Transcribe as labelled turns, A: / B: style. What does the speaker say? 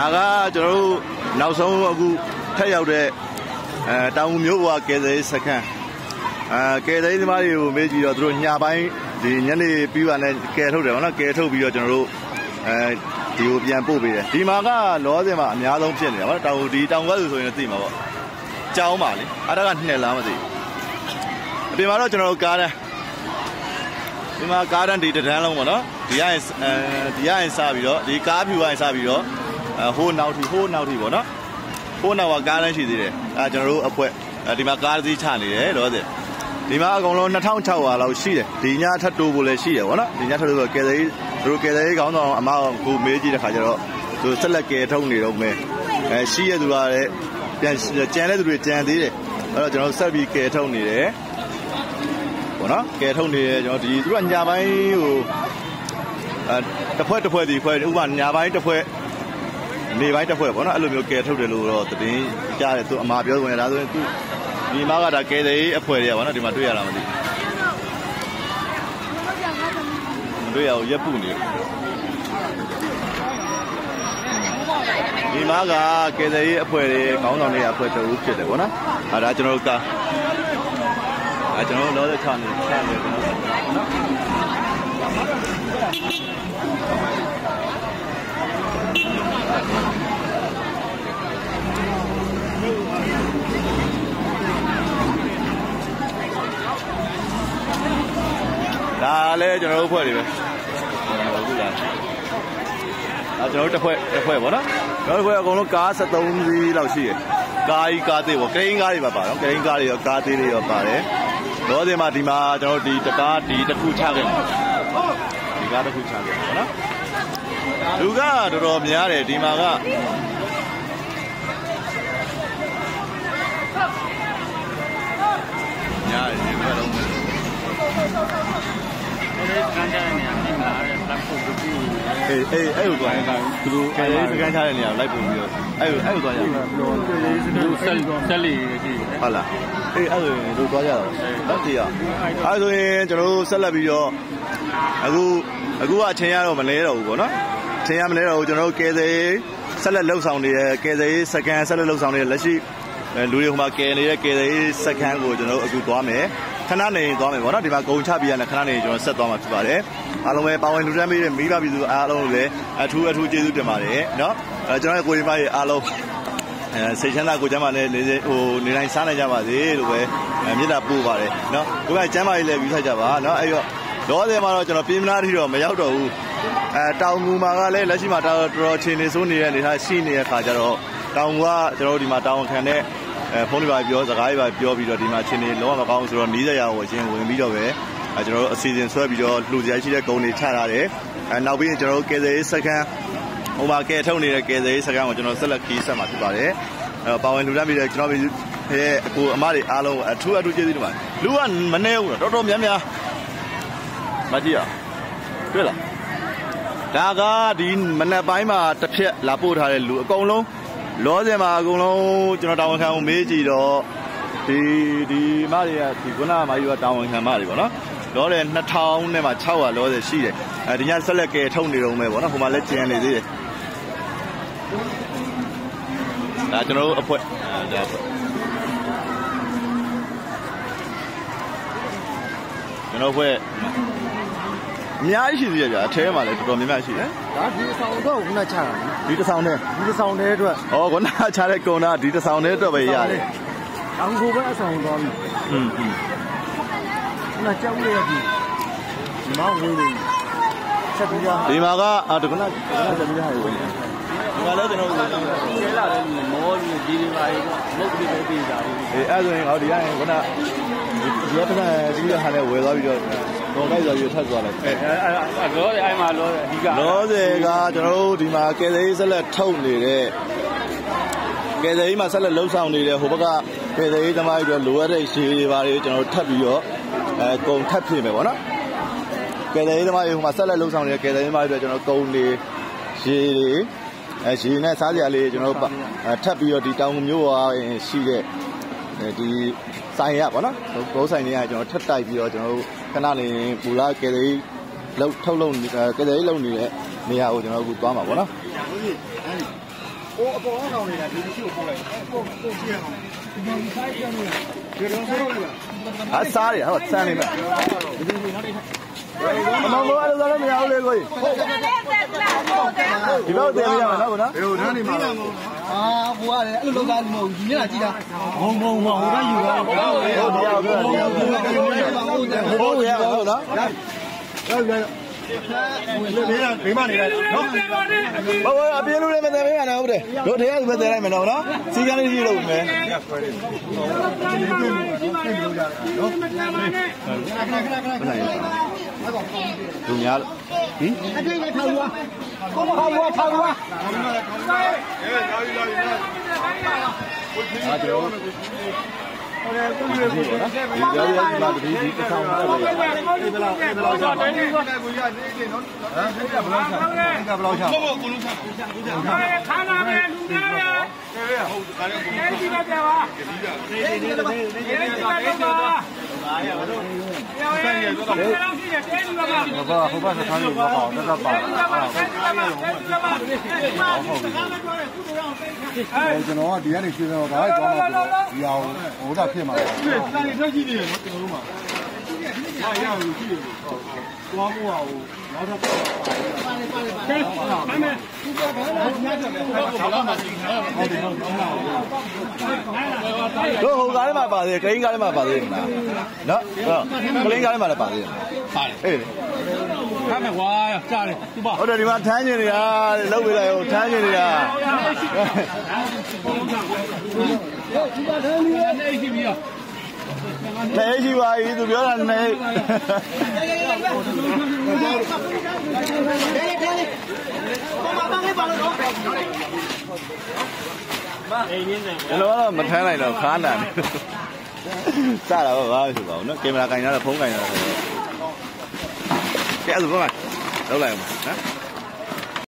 A: ဒါကကျွန်တော်တို့နောက်ဆုံးအခုထက်ရောက်တဲ့အဲတောင်မျိုးဘွားကယ်ဆယ်စခန်းအဲကယ်ဆယ်သမားတွေကိုမေးကြည့်တော့သူတို့ညပိုင်းဒီညနေပြီးပါနဲ့ကယ်ထုတ်တယ်ဗောနော်ကယ်ထုတ်ပြီးတော့ကျွန်တော်တို့အဲဒီကိုပြန်ပို့ပေးတယ်ဒီမှာကလောစင်မှာအများဆုံးဖြစ်နေတာဗောနော်တောင်ဒီတောင်ကဆိုဆိုရင်သိမှာဗောကြောင်းပါလေအဲ့ဒါကနှစ်လားမသိဘူးအပြင်မှာတော့ကျွန်တော်တို့ကားတန်းဒီမှာကားတန်းဒီတန်းလုံးဗောနော်ဒီကရင်အဲဒီကရင်စပြီးတော့ဒီကားဖြူကရင်စပြီးတော့ ဟိုးနောက်ထီဟိုးနောက်ထီဗောနော်ဟိုးနောက်ကကားတန်းရှိသေးတယ်အဲကျွန်တော်တို့အဖွဲဒီမှာကားတစ်စီးချနေတယ်တော့တဲ့ဒီမှာအကုန်လုံး2600လောက်ရှိတယ်ဒီညထပ်တိုးဖို့လည်းရှိတယ်ဗောနော်ဒီညထပ်တိုးဆိုကယ်ဆယ်ရေးတို့ကယ်ဆယ်ရေးကောင်းဆောင်အမကိုမေးကြည့်တဲ့ခါကျတော့သူဆက်လက်ကယ်ထုတ်နေတော့မယ်အဲရှိရသူကလည်းပြန်ကြံတဲ့သူတွေကြံသေးတယ်အဲ့တော့ကျွန်တော်ဆက်ပြီးကယ်ထုတ်နေတယ်ဗောနော်ကယ်ထုတ်နေတယ်ကျွန်တော်ဒီသူကညာပိုင်းဟိုအဲတစ်ဖွဲ့တစ်ဖွဲ့ဒီဖွဲ့ဥပမာညာပိုင်းတစ်ဖွဲ့ နေပိုင်းတစ်ဖွဲ့ပေါ့နော်အဲ့လိုမျိုးကယ်ထုတ်တယ်လို့တော့သတင်းကြားတယ်သူအမှားပြောဝင်ဒါဆိုရင်သူဒီမှာကဒါကယ်တယ်အဖွဲတွေကပေါ့နော်ဒီမှာတွေ့ရတာမသိမတွေ့ရဘူးရက်ပုနေဒီမှာကကယ်တယ်အဖွဲတွေခေါင်းဆောင်တွေအဖွဲတူဖြစ်တယ်ပေါ့နော်အဲဒါကျွန်တော်တို့ကအဲကျွန်တော်တို့လောတဲ့ချနေချနေကျွန်တော် ဒါလည်းကျွန်တော်တို့ဖွဲ့တွေပဲဟုတ်လားအဲကျွန်တော်တို့တစ်ဖွဲ့တစ်ဖွဲ့ပေါ့နော်ကျွန်တော်တို့ဖွဲ့အကုန်လုံးကား73စီးလောက်ရှိတယ်ကားကြီးကားသေးပေါ့ကရင်ကားတွေပါပါနော်ကရင်ကားတွေရောကားသေးတွေရောပါတယ်တော့ဒီမှာဒီမှာကျွန်တော်တို့ဒီတကားဒီတစ်ခုချခဲ့ဒီကားတစ်ခုချခဲ့ပေါ့နော် လူကတော်တော်များတယ်ဒီမှာကညာဒီဘက်လုံး
B: အဲ့ဒီစကန်ကြတဲ့နေရာပြင်လာတဲ့ platform ကိုကြည့်
A: အေးအေးအဲ့လိုသွားရင်သူတို့အဲ့ဒီစကန်ချတဲ့နေရာလိုက်ပို့ပြီးတော့အဲ့လိုအဲ့လိုသွားကြ
B: ပြောသူဆက်ဆက်လီကြည့်
A: ဟုတ်လားအေးအဲ့လိုတို့သွားကြတော့ဟုတ်တယ်ရအဲ့ဆိုရင်ကျွန်တော်တို့ဆက်လက်ပြီးတော့အခုအခုကအချိန်ရတော့မလဲတော့ဘူးပေါ့နော် အချိန်ရမလဲတော့ဘူးကျွန်တော်တို့ကယ်ဆယ်ဆက်လက်လှုပ်ဆောင်နေတဲ့ကယ်ဆယ်စကန်ဆက်လက်လှုပ်ဆောင်နေတဲ့လက်ရှိလူတွေဟိုမှာကယ်နေတဲ့ကယ်ဆယ်စကန်ကိုကျွန်တော်တို့အခုသွားမယ်ခဏနေသွားမယ်ပေါ့နော်ဒီမှာဂုံချပြရနဲ့ခဏနေကျွန်တော်ဆက်သွားမှာဖြစ်ပါတယ်အားလုံးပဲပါဝင်လူတန်းပေးတဲ့မိဘပြည်သူအားလုံးကိုလည်းအထူးအထူးကျေးဇူးတင်ပါတယ်နော်အဲကျွန်တော်ရဲ့ကိုရင်မရဲ့အားလုံးအဲစိတ်ချမ်းသာကိုကျမ်းမာနဲ့နေဟိုနေတိုင်းစားနိုင်ကြပါစေလို့ပဲမြစ်တာပို့ပါတယ်နော်ဒီကကျမ်းမာရေးလည်းပြီးထားကြပါနော်အဲ့တော့တော့တယ်မှာတော့ကျွန်တော်ပြင်းမနာတိတော့မရောက်တော့ဘူး အဲတောင်ငူမှာကလည်းလက်ရှိမှာတော်တော်ချင်းနေစိုးနေတဲ့အနေထားရှိနေတဲ့ခါကျတော့တောင်ငူကကျွန်တော်တို့ဒီမှာတောင်ခံတဲ့အဲဖုန်းတွေပါပြောစကားတွေပါပြောပြီးတော့ဒီမှာချင်းနေလုံးဝမကောင်းဆိုတော့နီးစရာကိုချင်းဝင်ပြီးတော့ပဲအဲကျွန်တော်တို့အစီအစဉ်ဆွဲပြီးတော့လှူစရာရှိတဲ့ဂုံတွေချထားတယ်အဲနောက်ပြီးကျွန်တော်တို့ကယ်ဆယ်ရေးစခန်းဟိုမှာကယ်ထုတ်နေတဲ့ကယ်ဆယ်ရေးစခန်းကိုကျွန်တော်ဆက်လက်ခီးဆက်မှာဖြစ်ပါတယ်အဲပါဝင်လူတန်းပြီးတော့ကျွန်တော်ရဲ့အကိုအမတွေအားလုံးအထူးအထူးကျေးဇူးတင်ပါတယ်လူကမနေဘူးတော့တော်တော်များများမကြည့်ရတွေ့လား ဒါကဒီမနက်ပိုင်းမှာတစ်ဖြက်လာပို့ထားတဲ့လူအကုန်လုံးလောဆယ်မှာအကုန်လုံးကျွန်တော်တာဝန်ခံကိုမေးကြည့်တော့ဒီဒီမတွေကဒီခုနကမကြီးကတာဝန်ခံမတွေပေါ့နော်လောတယ်2000နဲ့မှ600လောတယ်ရှိတယ်အဲဒီညဆက်လက်ကဲထုတ်နေတော့မယ်ပေါ့နော်ဟိုမှာလည်းကျန်နေသေးတယ်ဒါကျွန်တော်တို့အဖွဲဒါအဖွဲ့ကျွန်တော်အဖွဲ့ အများကြီးရှိသေးတယ်ဗျာအထဲမှာလည်းတော်တော်များများရှိတယ်
B: ဒါဒီအဆောင်တော့ခုနချတာ
A: ဒီတစ်ဆောင်တည်း
B: ဒီတစ်ဆောင်တည်းအတွက်
A: ဩခုနချတဲ့ကုံတာဒီတစ်ဆောင်တည်းအတွက်ပဲရတယ်
B: အောင်ကိုပဲအဆောင်သွားပြီ
A: อืมอืม
B: ခုနကြောက်ရည်ဒီမောင်းဝင်နေဆက်ပြီးတော့
A: ဒီမှာကအာဒီခုနခုနဆက်ပြီးတော့ဝင်နေဒီမှာလည်းကျွန်တော်
B: ကျဲလာတဲ့လူမောလူဒီဒီပါရေမုတ်ပြီးပဲပြေးကြတယ်
A: အေးအဲ့ဆိုရင်ဟောဒီကရင်ခုနဒီကတည်းကဒီကဟာနဲ့ဝယ်သွားပြီးတော့ တော့လိုက်သွားပြီးထပ်သွားလိုက်
B: အဲအဲလောတယ်အဲ့မှာလောတယ်အဓိက
A: လောတယ်ကကျွန်တော်တို့ဒီမှာကယ်ဆယ်ရေးဆက်လက်ထုတ်နေတဲ့ကယ်ဆယ်ရေးမှာဆက်လက်လှုပ်ဆောင်နေတဲ့ဟိုဘက်ကကယ်ဆယ်ရေးသမားတွေလိုအပ်တဲ့ရှည်တွေပါတွေကျွန်တော်တို့ထပ်ပြီးတော့အဲကုံထပ်ပြင်မယ်ပေါ့နော်ကယ်ဆယ်ရေးသမားတွေဟိုမှာဆက်လက်လှုပ်ဆောင်နေတဲ့ကယ်ဆယ်ရေးသမားတွေကျွန်တော်ကုံတွေရှည်တွေအဲရှည်နဲ့စားစရာလေးကျွန်တော်တို့ထပ်ပြီးတော့ဒီတောင်မျိုးပါရှိတဲ့ ဒီဆိုင်ရပါတော့ဂိုးဆိုင်တွေကကျွန်တော်ထပ်တိုက်ပြီးတော့ကျွန်တော်တို့ခဏနေပူလာကယ်သေးလောက်ထုတ်လုပ်ကယ်သေးလုပ်နေတဲ့နေရာကိုကျွန်တော်အခုသွားမှာပေါ့နော်
B: ဟိုအပေါ်အောင်နေတာဒီရှိကိုပို့လိုက်ပို့ပို့ကြည့်ရအောင်ဒီဆိုင်ပြန်လို့ဒီတော့ဆိုလို့
A: ဟာစားရဟောဆန်းနေမှာအမောဘောအဲ့လိုလည်းမရဘူးလေကိုကြီးဒီတော့တင်ပြရမှာနော်ဗျာ
B: ဘယ်လိုထမ်းနေမှာလဲ
C: အာဟိုကလည်းအဲ့လိုလောက်သားမဟုတ်ဘူးဒီနေ့ကကြည့်တာ
B: ဘုံဘုံဟိုဟိုကယူတာ
A: ဟုတ်တရားပြောတရားဘိုးရပါဟုတ်နော်
B: ဟုတ်ကဲ့လေလေဒီမှာနေလိုက်နော်
A: ဘောဘောအပြင်းလို့လည်းမတင်ပေးရတော့ဟုတ်တယ်တို့တရားပဲတင်လိုက်မယ်နော်နော်စီကန်းလေးကြီးလုပ်မယ်သူများဟင်
C: အတွေ့နဲ့ထောက်ရွာကိုမဟာရွာထောက်ရွာ
A: အားကြောဒီကြောင်ရမှာတတိဒီတစ်ဆောင်တက်လို့ရ
B: ဒီလောက်ဒီလောက်ချာတယ်ဒီကတော့ကိုရနေနေနော်ဟမ်ဒီကဘလောက်ချာဒီကဘလောက်ချာ
D: ခါနာမယ်လူများများဟုတ်ကဲ့ဟုတ်တယ်ဒီမှာပြပါဒီဒီဒီဒီဒီဒီပါပါအားရပါတော့ဆိုင်ရတော့ဘယ်လောက်ရှိတယ်တဲလူကပါ
B: ဟိုကဟိုကစခန်းလို့မ ပေါ့တက်တော့ပါ
D: တဲလူကပါတဲလူကပါတဲလူ ကပါဟုတ်ဟုတ်ပြီ
B: ကျွန်တော်ကဒီကနေရှင်းတော့ဒါကြောင်းတော့ဒီအောင်ဟိုတာဖြစ်မှာစာရီထွက်ကြည့်နေတယ်နော်ကျွန်တော်တို့ မှာဟာရအောင်ကြည့်တယ်သွားဖို့ဟာဟိုနောက်ထပ်ပါပါတယ်ပါတယ်ပါတယ်ပါမယ်သူကဘာလဲညကြတယ်ဘာမှမသိဘူးဟုတ်တယ်ဟုတ်တယ်
A: တို့ဟိုကားထဲမှာပါသေးတယ်ကလင်းကားထဲမှာပါသေးတယ်မလားနော်ဟုတ်ကလင်းကားထဲမှာလည်းပါသေးတယ်ပါတယ်အေး
D: ခါမယ်ကွာကြားတယ်သူပါ
A: ဟုတ်တယ်ဒီမှာထမ်းကျင်နေတာလောက်ပေးလိုက်ဟိုထမ်းကျင်နေတာ
D: ဒီပါထဲလူရဲ့နေရှိပြီရော
A: နေရှိပါပြီသူပြောတာနေ
C: ကိုမပါလေးပါလို့တော့
A: ဒီလိုတော့မထမ်းနိုင်တော့ခါနာနေစတာတော့ဘာလို့ဆိုပါဦးနော်ကင်မရာကင်ရတာဖုန်းကင်ရတာဆိုတော့ကဲအဲ့ဒါဘာလဲလောက်လိုက်အောင်နော်